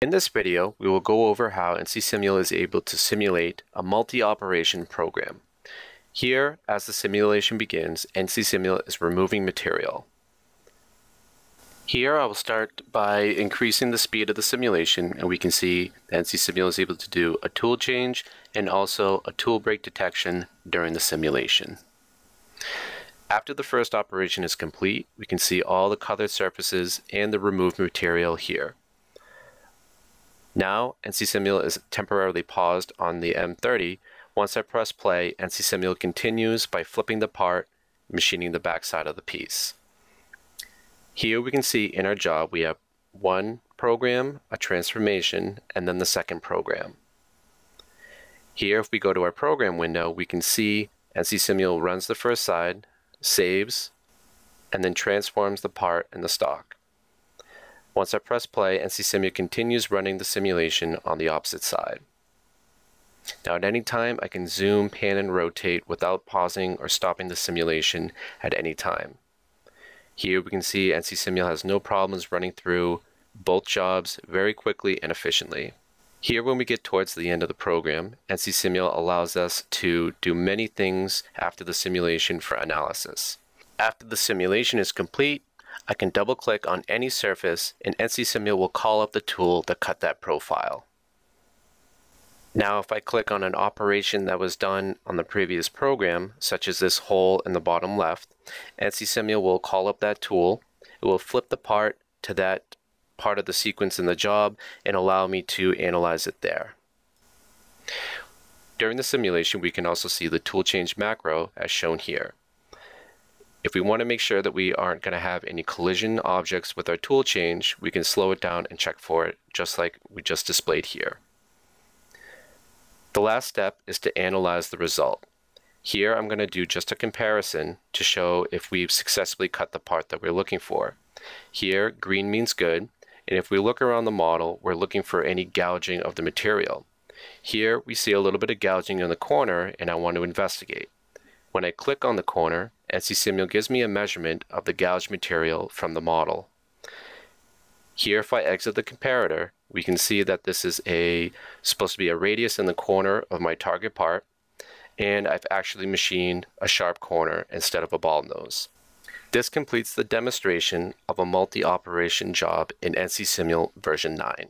In this video, we will go over how NCSIMUL is able to simulate a multi-operation program. Here, as the simulation begins, NCSIMUL is removing material. Here I will start by increasing the speed of the simulation and we can see NCSIMUL is able to do a tool change and also a tool break detection during the simulation. After the first operation is complete, we can see all the colored surfaces and the removed material here. Now, NCSIMUL is temporarily paused on the M30. Once I press play, NCSIMUL continues by flipping the part, machining the backside of the piece. Here we can see in our job we have one program, a transformation, and then the second program. Here, if we go to our program window, we can see NCSIMUL runs the first side, saves, and then transforms the part in the stock. Once I press play, NCSIMUL continues running the simulation on the opposite side. Now at any time, I can zoom, pan, and rotate without pausing or stopping the simulation at any time. Here we can see NCSIMUL has no problems running through both jobs very quickly and efficiently. Here when we get towards the end of the program, NCSIMUL allows us to do many things after the simulation for analysis. After the simulation is complete, I can double click on any surface and NCSIMUL will call up the tool to cut that profile. Now if I click on an operation that was done on the previous program, such as this hole in the bottom left, NCSIMUL will call up that tool, it will flip the part to that part of the sequence in the job and allow me to analyze it there. During the simulation, we can also see the tool change macro as shown here. If we want to make sure that we aren't going to have any collision objects with our tool change, we can slow it down and check for it, just like we just displayed here. The last step is to analyze the result. Here I'm going to do just a comparison to show if we've successfully cut the part that we're looking for. Here, green means good, and if we look around the model, we're looking for any gouging of the material. Here, we see a little bit of gouging in the corner, and I want to investigate. When I click on the corner, NCSIMUL gives me a measurement of the gouged material from the model. Here, if I exit the comparator, we can see that this is a supposed to be a radius in the corner of my target part, and I've actually machined a sharp corner instead of a ball nose. This completes the demonstration of a multi-operation job in NCSIMUL version 9.